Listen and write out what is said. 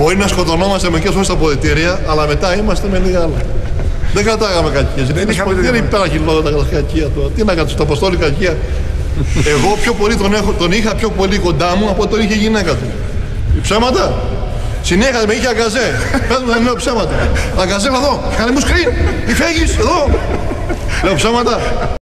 Μπορεί να σκοτωνόμαστε μερικέ φορέ στα αποδητήρια, αλλά μετά είμαστε με λίγα άλλα. Δεν κρατάγαμε κακίες. Δεν, είχαμε δεν υπάρχει λόγος τα κακία τώρα. Τι να κάνω, το αποστόλη κακία. Εγώ πιο πολύ τον, έχω, τον είχα πιο πολύ κοντά μου από τον είχε η γυναίκα του. Ψέματα; Συνέχεια με είχε αγκαζέ. Πες μου να λέω ψέματα. Αγκαζέ εδώ. Κάνε μου σκριν. Μη φέγεις εδώ. Λέω ψέματα.